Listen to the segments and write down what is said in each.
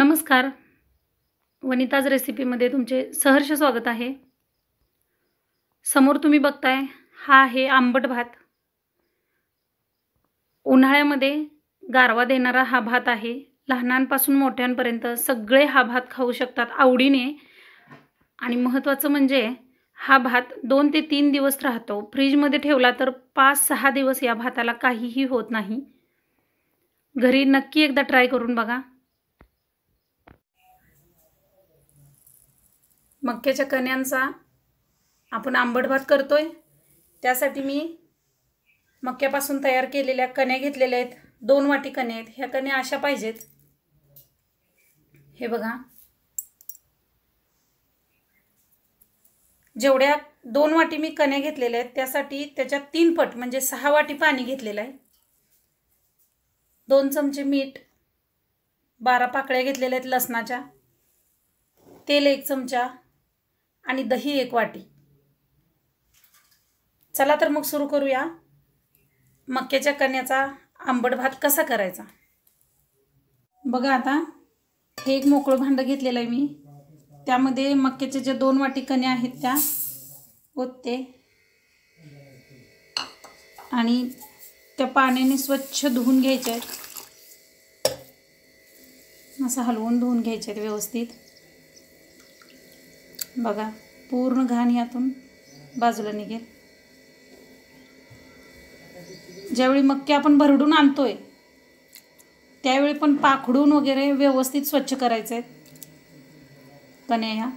नमस्कार. वनिताज रेसिपीमध्ये तुमचे सहर्ष स्वागत आहे. समोर तुम्ही बघताय हा आहे आंबट भात. उन्हाळ्यामध्ये गारवा देणारा हा भात आहे. लहानांपासून मोठ्यांपर्यंत सगळे हा भात खाऊ शकतात आवडीने. आणि महत्त्वाचं म्हणजे हा भात दोन ते तीन दिवस राहतो. फ्रीजमध्ये ठेवला तर पाच सहा दिवस या भाताला काहीही होत नाही. घरी नक्की एकदा ट्राय करून बघा. मक्याच्या कण्यांचा आपण आंबट भात करतो आहे त्यासाठी मी मक्यापासून तयार केलेल्या कण्या घेतलेल्या आहेत. दोन वाटी कण्या आहेत. ह्या कण्या अशा पाहिजेत. हे बघा. जेवढ्या दोन वाटी मी कण्या घेतलेल्या आहेत त्यासाठी त्याच्यात तीन पट म्हणजे सहा वाटी पाणी घेतलेलं आहे. दोन चमचे मीठ बारा पाकळ्या घेतलेल्या आहेत लसणाच्या. तेल एक चमचा आणि दही एक वाटी. चला तर मग सुरू करूया. मक्याच्या कण्याचा आंबट भात कसा करायचा? बघा आता हे एक मोकळं भांडं घेतलेलं आहे मी. त्यामध्ये मक्याच्या ज्या दोन वाटी कण्या आहेत त्या ओतते. आणि त्या पाण्याने स्वच्छ धुवून घ्यायच्या आहेत. असं हलवून धुवून घ्यायचे आहेत व्यवस्थित. बघा पूर्ण घाण यातून बाजूला निघेल. ज्यावेळी मक्के आपण भरडून आणतोय त्यावेळी पण पाखडून वगैरे व्यवस्थित स्वच्छ करायचे आहे कण्या ह्या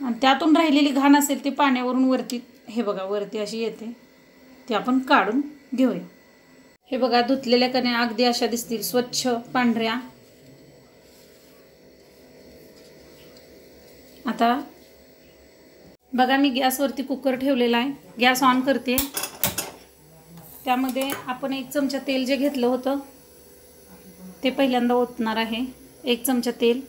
आणि त्यातून राहिलेली घाण असेल ती पाण्यावरून वरती हे बघा वरती अशी येते ती आपण काढून घेऊया. हे बघा धुतलेल्या कण्या अगदी अशा दिसतील स्वच्छ पांढऱ्या. आता बघा मी गॅसवरती कुकर ठेवलेला आहे. गॅस ऑन करते. त्यामध्ये आपण एक चमचा तेल जे घेतलं होतं ते पहिल्यांदा ओतणार आहे. एक चमचा तेल.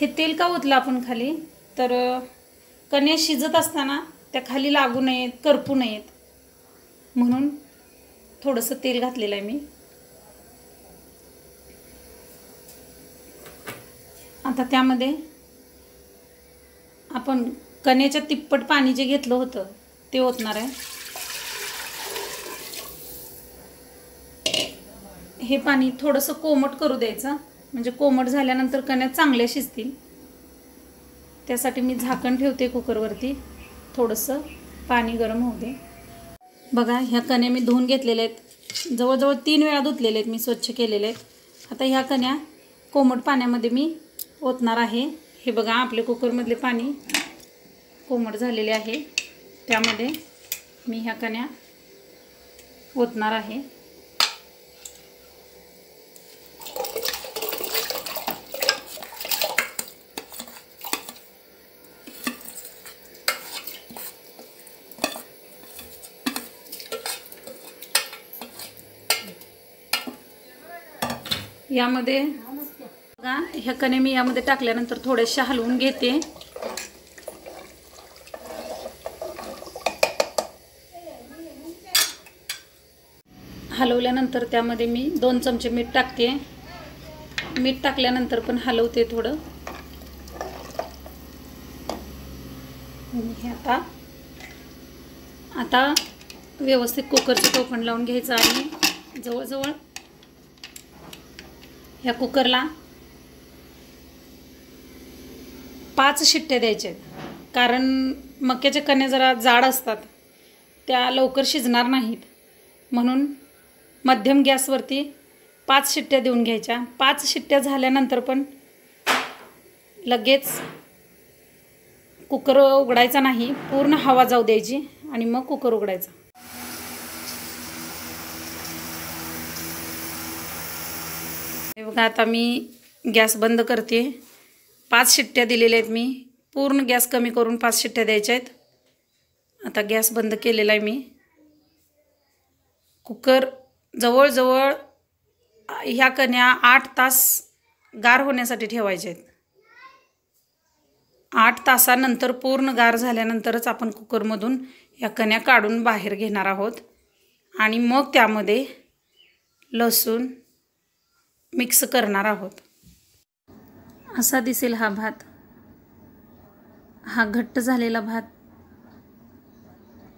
हे तेल का ओतलं आपण खाली? तर कण्या शिजत असताना त्या खाली लागू नयेत करपू नयेत. म्हणून थोडंसं तेल घातलेलं आहे मी. आता त्यामध्ये आपण कण्याच्या तिप्पट पाणी जे घेतलं होतं ते ओतणार आहे. हे पाणी थोडंसं कोमट करू द्यायचं. म्हणजे कोमट झाल्यानंतर कण्या चांगल्या शिजतील. त्यासाठी मी झाकण ठेवते कुकरवरती थोडंसं पाणी गरम होऊ दे. बघा ह्या कण्या मी धुवून घेतलेल्या आहेत. जवळजवळ तीन वेळा धुतलेले आहेत मी स्वच्छ केलेले आहेत. आता ह्या कण्या कोमट पाण्यामध्ये मी ओतणार आहे. हे बघा आपले कुकरमधले पाणी कोमट झालेले आहे. त्यामध्ये मी ह्या कण्या ओतणार आहे. यामध्ये बघा ह्या कणे मी यामध्ये टाकल्यानंतर थोड्याशा हलवून घेते. हलवल्यानंतर त्यामध्ये मी दोन चमचे मीठ टाकते. मीठ टाकल्यानंतर पण हलवते थोडं. हे आता आता व्यवस्थित कुकरचं टोपण लावून घ्यायचं आणि जवळजवळ ह्या कुकरला पाच शिट्ट्या द्यायच्या आहेत कारण मक्याच्या कण्या जरा जाड असतात त्या लवकर शिजणार नाहीत. म्हणून मध्यम गॅसवरती पाच शिट्ट्या देऊन घ्यायच्या. पाच शिट्ट्या झाल्यानंतर पण लगेच कुकर उघडायचा नाही पूर्ण हवा जाऊ द्यायची आणि मग कुकर उघडायचा. बघा आता मी गॅस बंद करते. पाच शिट्ट्या दिलेल्या आहेत मी. पूर्ण गॅस कमी करून पाच शिट्ट्या द्यायच्या आहेत. आता गॅस बंद केलेला आहे मी. कुकर जवळजवळ ह्या कण्या आठ तास गार होण्यासाठी ठेवायचे आहेत. आठ तासानंतर पूर्ण गार झाल्यानंतरच आपण कुकरमधून या कण्या काढून बाहेर घेणार आहोत. आणि मग त्यामध्ये लसूण मिक्स करणार आहोत. असा दिसेल हा भात. हा घट्ट झालेला भात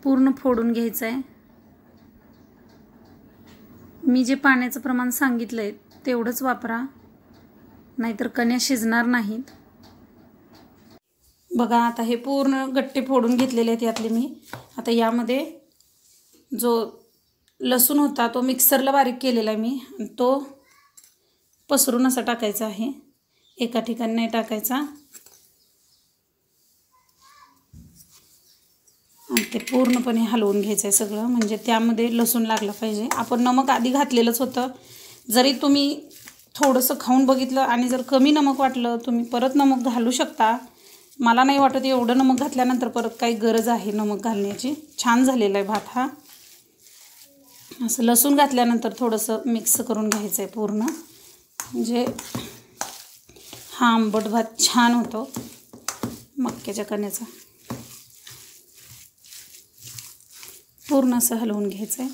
पूर्ण फोडून घ्यायचा आहे मी जे पाण्याचं प्रमाण सांगितलं आहे तेवढंच वापरा नाहीतर कण्या शिजणार नाहीत. बघा आता हे पूर्ण गट्टे फोडून घेतलेले आहेत यातले मी. आता यामध्ये जो लसूण होता तो मिक्सरला बारीक केलेला आहे मी. तो पसरून असा टाकायचा आहे. एका ठिकाणी नाही टाकायचा. आणि ते पूर्णपणे हलवून घ्यायचं आहे सगळं. म्हणजे त्यामध्ये लसूण लागलं पाहिजे. आपण नमक आधी घातलेलंच होतं. जरी तुम्ही थोडंसं खाऊन बघितलं आणि जर कमी नमक वाटलं तुम्ही परत नमक घालू शकता. मला नाही वाटत एवढं नमक घातल्यानंतर परत काही गरज आहे नमक घालण्याची. छान झालेला आहे भात हा. असं लसूण घातल्यानंतर थोडंसं मिक्स करून घ्यायचं आहे पूर्ण. म्हणजे हा आंबट भात छान होतो. मक्याच्या कण्याचा. पूर्ण असं हलवून घ्यायचं आहे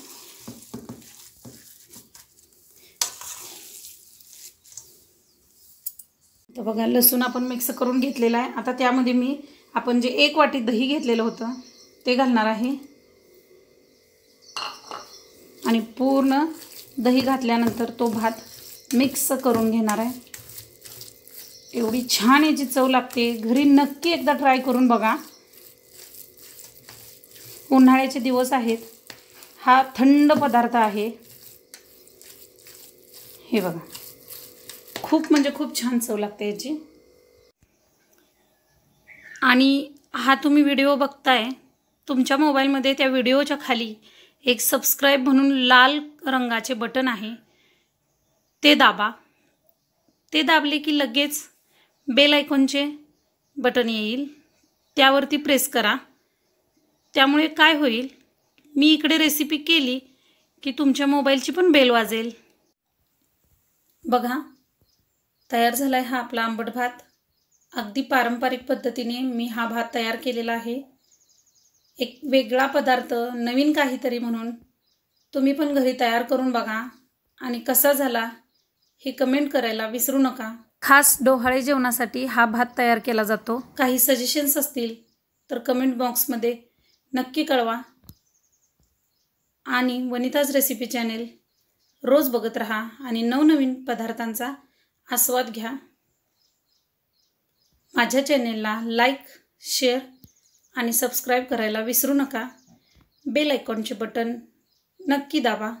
तर बघा लसूण आपण मिक्स करून घेतलेला आहे. आता त्यामध्ये मी आपण जे एक वाटी दही घेतलेलं होतं ते घालणार आहे. आणि पूर्ण दही घातल्यानंतर तो भात मिक्स करून घेणार आहे. एवढी छान याची चव लागते. घरी नक्की एकदा ट्राय करून बघा. उन्हाळ्याचे दिवस आहेत. हा थंड पदार्थ आहे. हे बघा. खूप म्हणजे खूप छान चव लागते याची. आणि हा तुम्ही व्हिडिओ बघताय तुमच्या मोबाईलमध्ये त्या व्हिडिओच्या खाली एक सबस्क्राईब म्हणून लाल रंगाचे बटन आहे. ते दाबा. ते दाबले की लगेच बेल आयकॉनचे बटन येईल. त्यावरती प्रेस करा. त्यामुळे काय होईल? मी इकडे रेसिपी केली की तुमच्या मोबाईलची पण बेल वाजेल. बघा तयार झाला आहे हा आपला आंबट भात. अगदी पारंपरिक पद्धतीने मी हा भात तयार केलेला आहे. एक वेगळा पदार्थ नवीन काहीतरी म्हणून. तुम्ही पण घरी तयार करून बघा. आणि कसा झाला? हे कमेंट करायला विसरू नका. खास डोहाळे जेवणासाठी हा भात तयार केला जातो. काही सजेशन्स असतील तर कमेंट बॉक्समध्ये नक्की कळवा. आणि वनिताज रेसिपी चॅनेल रोज बघत राहा आणि नवनवीन पदार्थांचा आस्वाद घ्या. माझ्या चॅनेलला लाईक शेअर आणि सबस्क्राईब करायला विसरू नका. बेल आयकॉनचे बटन नक्की दाबा.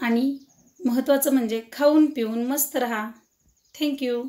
आणि महत्त्वाचं म्हणजे खाऊन पिऊन मस्त रहा. थँक्यू